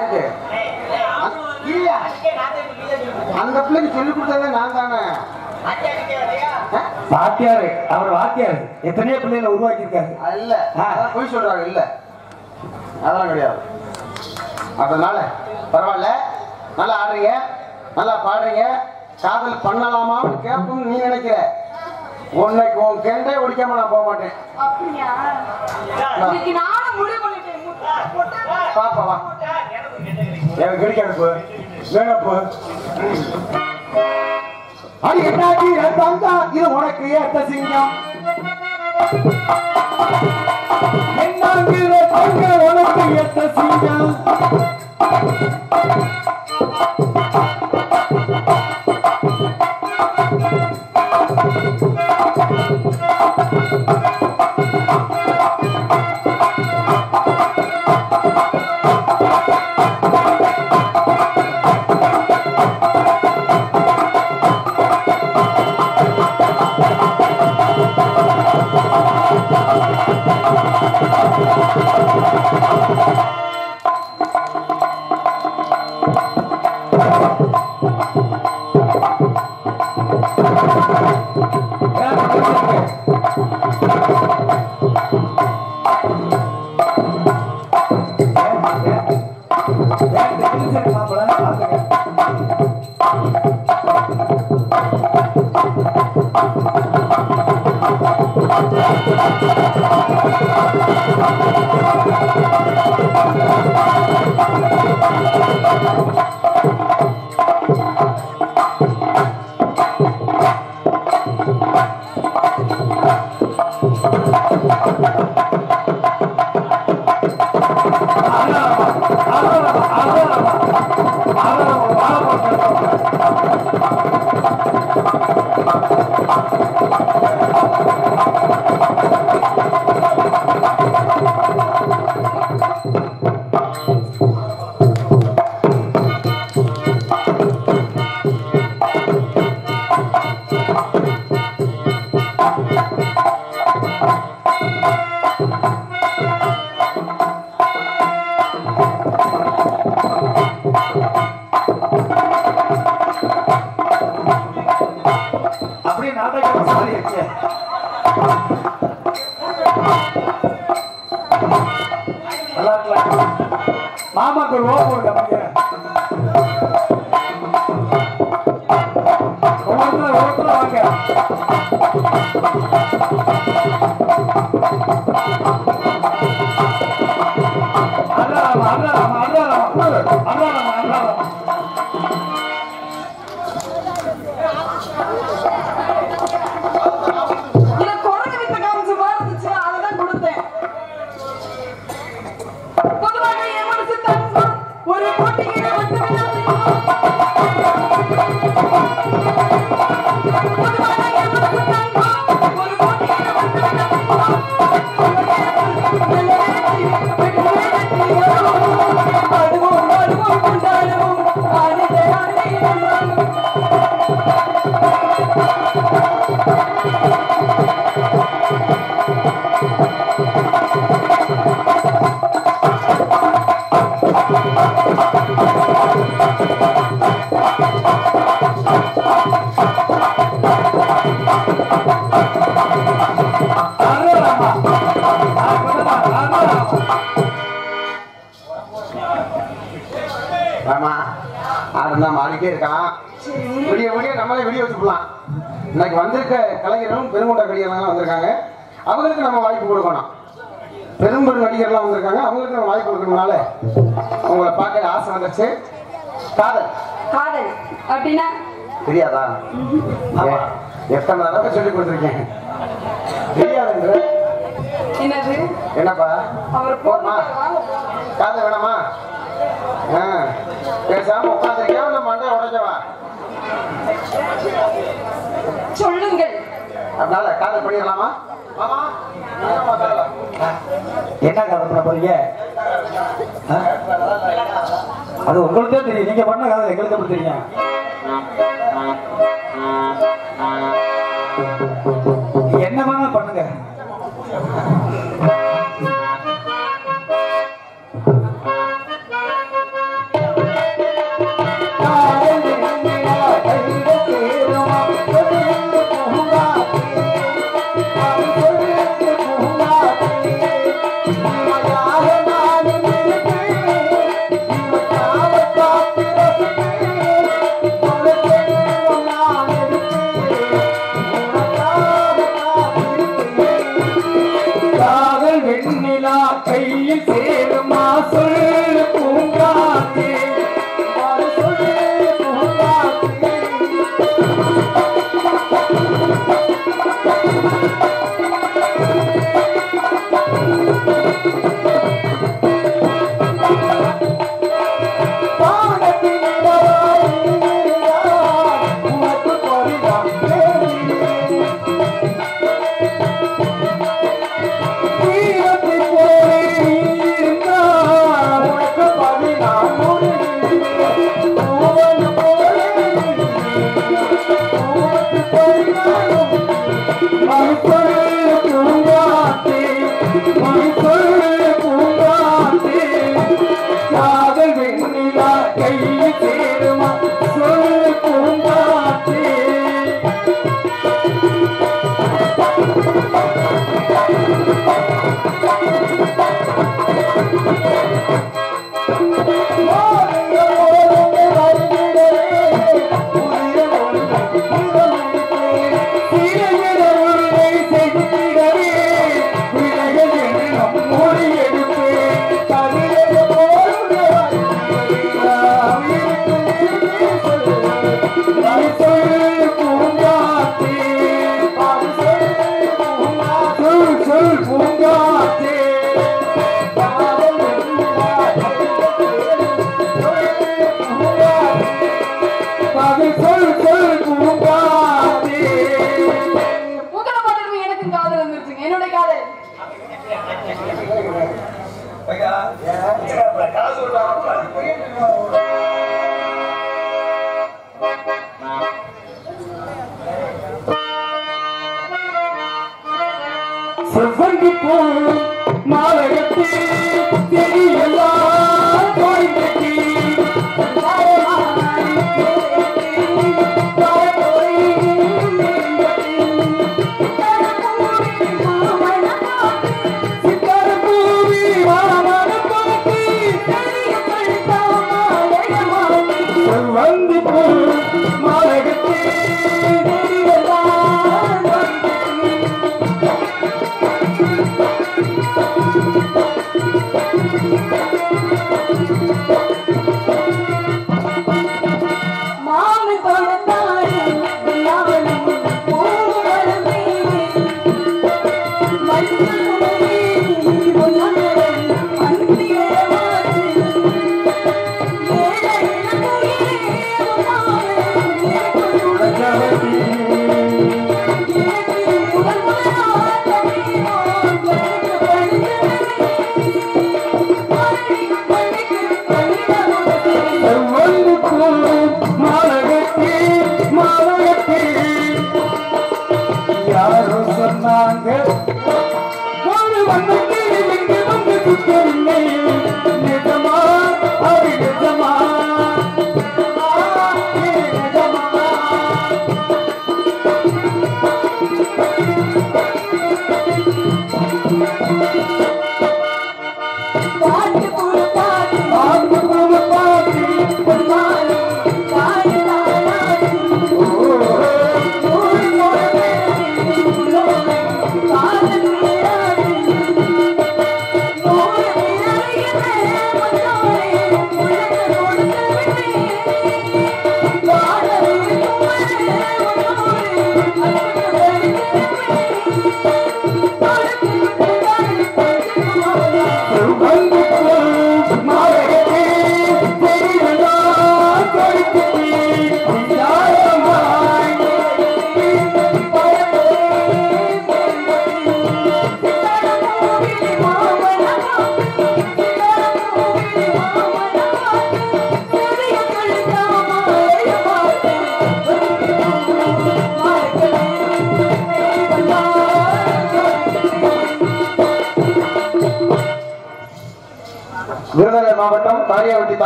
யாருக்கு அந்த- பிள்ளைக்கு சொல்லி கொடுத்ததே நான் தானே? வாத்தியாரு அவர் வாத்தியாரு. எத்தனையோ பிள்ளைகளை உருவாக்கி இருக்காரு இல்ல பொய் சொல்றாங்க இல்ல. அதெல்லாம் கிடையாது. அதனால பரவாயில்ல. நல்லா ஆடுறீங்க. நல்லா பாடுறீங்க. காதல் பண்ணலாமான்னு கேட்போம் நீ நினைக்கிற. உன்னைக்கு உன் கெண்டே ஒடிக்காம நான் போக மாட்டேன். பாப்பா வா. எனக்கு கிடைக்காது வேணப்போ வேணும் போ. அடி இது உனக்கு ஏத்த சிங்கம். என்ன உனக்கு ஏத்த சிங்கம். 올라가 올라가 올라가 ஆமா. ஆடுனா மாறிட்டே இருக்கான் விடிய விடிய நம்மளே விடிய வச்சுக்கலாம். இன்னைக்கு வந்திருக்க கலைஞர்களும் பெருங்கொண்ட கலைஞர்கள் வந்திருக்காங்க. அவங்களுக்கு நம்ம வாய்ப்பு கொடுக்கணும். பெரும் பெரும் நடிகர்லாம் வந்திருக்காங்க. அவங்களுக்கு நம்ம வாய்ப்பு கொடுக்கணும்னால உங்களை பார்க்க ஆசை வந்துச்சு காதல். காதல். அப்படின்னா? தெரியாதா? எத்தனை தடவை சொல்லி கொடுத்துருக்கேன். தெரியாதுன்ற என்னப்பா? அவர் போமா காதல் வேணாமா? பேசாம உட்காந்துருக்கேன் இல்லை மண்டை உடைச்சவா சொல்லுங்கள். அதனால காதல் பண்ணிடலாமா? காதல்? என்ன கதை பண்ண போறீங்க? அது உங்களுக்கு தான் தெரியும். நீங்க பண்ண கதை எங்களுக்கு எப்படி தெரியும்? செவ்வந்தி பூ மாலையத்தில்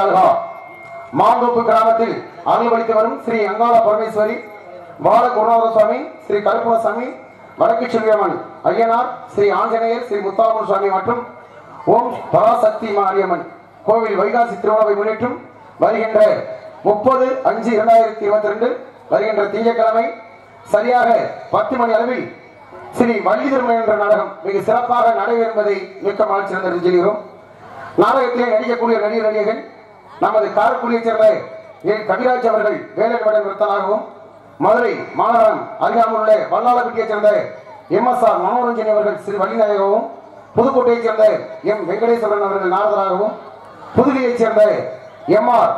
காரியாவட்டி மாந்தோப்பு கிராமத்தில் அருள்பளித்து வரும் ஸ்ரீ அங்காள பரமேஸ்வரி பால குருநாத சுவாமி ஸ்ரீ கருப்பணசாமி வடக்கு செல்வியம்மன் ஐயனார் ஸ்ரீ ஆஞ்சநேயர் ஸ்ரீ முத்தாமன் சுவாமி மற்றும் ஓம் பராசக்தி மாரியம்மன் கோவில் வைகாசி திருவிழாவை முன்னிட்டும் வருகின்ற முப்பது அஞ்சு இரண்டாயிரத்தி இருபத்தி ரெண்டு வருகின்ற திங்கட்கிழமை சரியாக பத்து மணி அளவில் ஸ்ரீ வள்ளிதர்மன் என்ற நாடகம் மிக சிறப்பாக நடைபெறும் என்பதை மிக்க மகிழ்ச்சி தெரிவிக்கிறோம் நாடகத்திலே நடிக்கக்கூடிய நடிகர் நடிகர்கள் நமது காரக்குடியை சேர்ந்த என் கவிராஜ் அவர்கள் வேலைப்பட நிறுத்தலாகவும் மதுரை மாநகரம் அருகாமல் உள்ள வல்லாளப்பட்டியைச் சேர்ந்த எம். எஸ். ஆர். மனோரஞ்சன் அவர்கள் ஸ்ரீ வள்ளிநாயகவும் புதுக்கோட்டையைச் சேர்ந்த எம். வெங்கடேஸ்வரன் அவர்கள் நாரதராகவும் புதுவையைச் சேர்ந்த எம். ஆர்.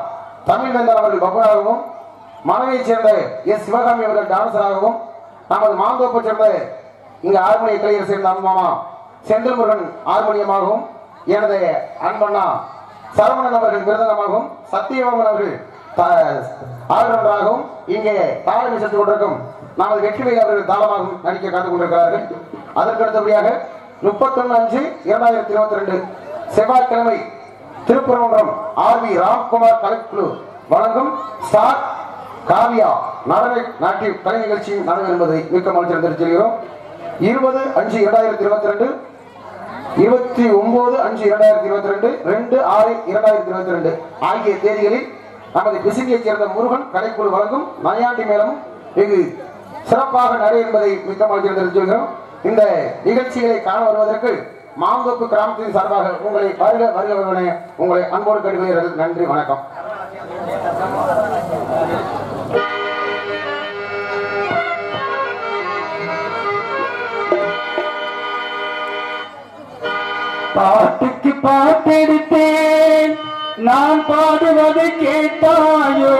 தமிழ்வேந்தன் அவர்கள் பகுனாகவும் மனைவியைச் சேர்ந்த எஸ். சிவகாமி அவர்கள் டான்சராகவும் நமது மாந்தோப்பை சேர்ந்த இங்கு ஆர்மோனிய கலைஞர் சேர்ந்த அம்மாமா செந்தில் முருகன் ஆர்மோனியமாகவும் எனது அன்பண்ணா சரவணன் அவர்கள் விருதனமாகவும் சத்தியவாமன் அவர்கள் ஆளுநராகவும் இங்கே தாளம் சென்று கொண்டிருக்கும் நமது வெற்றிவேல் அவர்கள் தாளமாகவும் நடிக்க காத்துக் கொண்டிருக்கிறார்கள். அதற்கு அடுத்தபடியாக முப்பத்தொன்னு அஞ்சு இரண்டாயிரத்தி இருபத்தி ரெண்டு செவ்வாய்க்கிழமை திருப்பரங்குன்றம் ஆர் வி ராம்குமார் கலைக்குழு வழங்கும் ஸ்டார் காவியா நடன நாட்டிய கலை நிகழ்ச்சி நடனம் என்பதை மிக்க மகிழ்ச்சி தெரிவித்துகிறோம் இருபது அஞ்சு இரண்டாயிரத்தி இருபத்தி ரெண்டு இருபத்தி ஒன்பது அஞ்சு இரண்டாயிரத்தி இருபத்தி ரெண்டு ரெண்டு ஆறு இரண்டாயிரத்தி இருபத்தி ரெண்டு ஆகிய தேதிகளில் நமது பிசிபியைச் சேர்ந்த முருகன் கலைக்குழு வழங்கும் நயாண்டி மேளம் வெகு சிறப்பாக நடை என்பதை மிக்க மகிழ்ச்சி இந்த நிகழ்ச்சிகளை காண வருவதற்கு மாந்தோப்பு கிராமத்தின் சார்பாக உங்களை வருக வருக உங்களை அன்போடு கடுமையர்கள் நன்றி வணக்கம். பாட்டுக்கு பாட்டெடுத்தேன். நான் பாடுவதை கேட்டாயோ?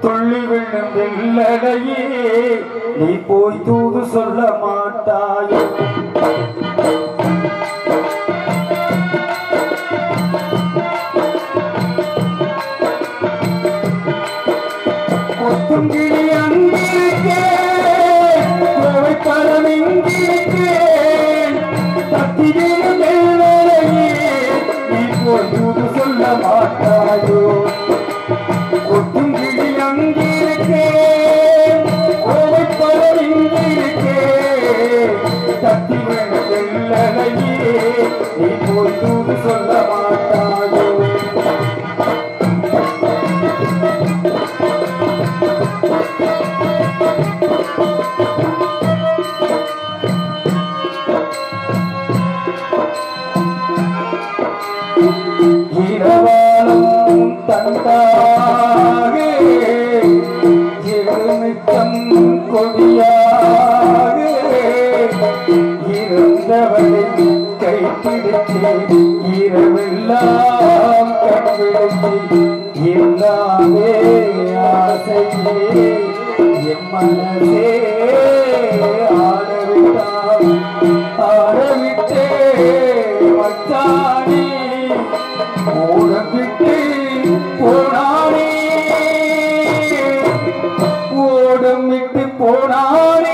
துள்ளி விழும் வெள்ளடையே நீ போய் தூது சொல்ல மாட்டாயோ? தந்தாக இருமித்தம் கொடியாக இருந்தவளை கைப்பிடித்து இரவெல்லாம் கண்பிடித்து இருந்தாலே ஆசையே என் மனசே ஆடவிட்டான் ஆடவிட்டே மச்சானே மூலம் ஓடும் விட்டு போனானே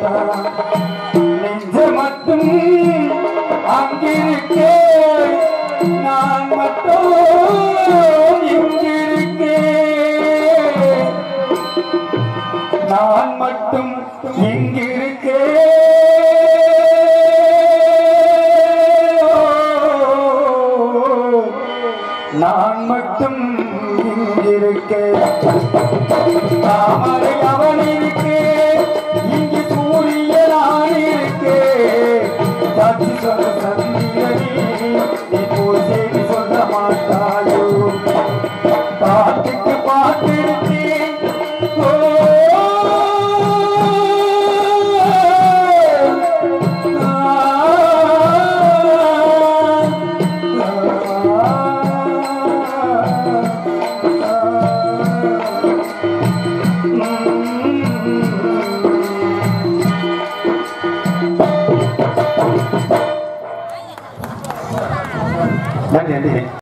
நெஞ்சு மட்டும் அங்கிருக்கே. நான் மட்டும் இங்கிருக்கே. நான் மட்டும் இங்கிருக்கே. நான் மட்டும் இங்கிருக்கே. தாமரை அவனின்